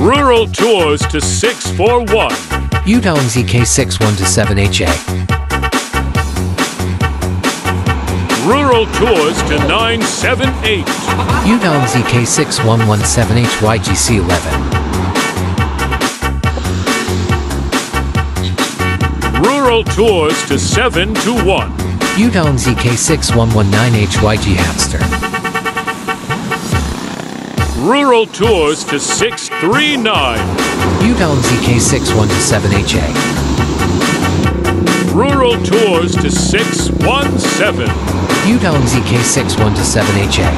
Rural tours to 641. Yutong ZK61 to 7HA. Rural tours to 978. Yutong ZK6117HYGC11. Rural Tours to 721. Yutong ZK6119HYG Hamster. Rural Tours to 639. Yutong ZK61 to 7HA. Rural Tours to 617. Yutong ZK61 to 7HA.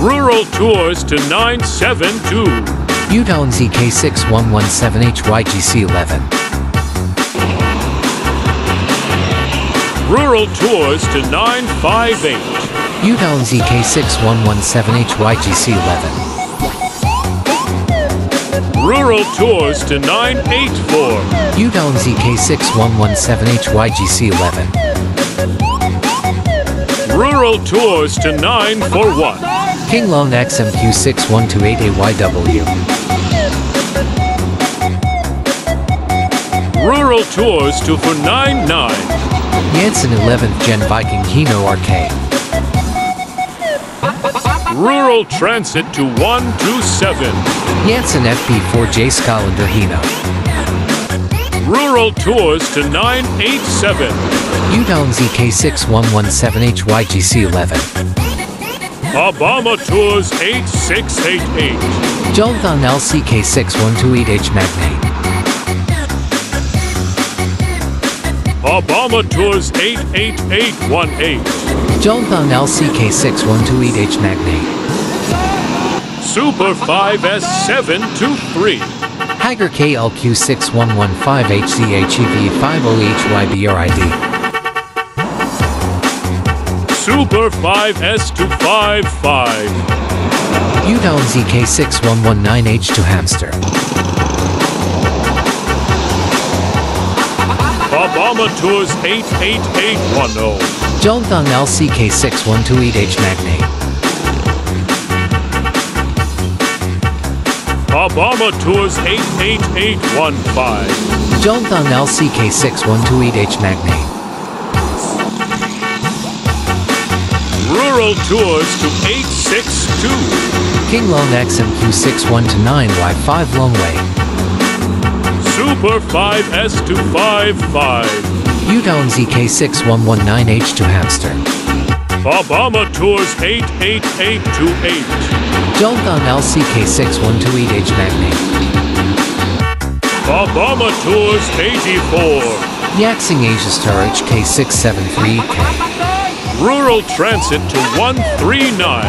Rural Tours to 972. Yutong ZK6117HYGC11. Rural Tours to 958. Yutong ZK6117HYGC11. Rural Tours to 984. Yutong ZK6117HYGC11. Rural Tours to 941. King Long XMQ6128AYW. Rural Tours to 499. Yanson 11th Gen Viking Hino Arcade. Rural Transit to 127. Yanson FP4J Scolander Hino. Rural Tours to 987. Yutong ZK6117HYGC11. Obama Tours 8688. Zhongtong LCK6128H Magnate. Obama Tours 88818. Zhongtong LCK6128H Magnate. Super 5S723. Higer KLQ6115HCHEV50HYBRID. Super 5S255. Yutong ZK6119H2 Hamster. Obama Tours 88810. Zhongtong LCK6128H Magnate. Obama Tours 88815. Zhongtong LCK6128H Magnate. Rural Tours to 862. King Long XMQ61 to 9Y5 Long Way. Super 5S255. Yutong ZK 6119H to Hamster. Obama Tours 88828. Zhongtong LCK6128H Magnate. Obama Tours 84. Yaxing Asia Star HK673K. Rural Transit to 139.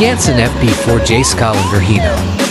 Yanson FP4J Scolander Hino.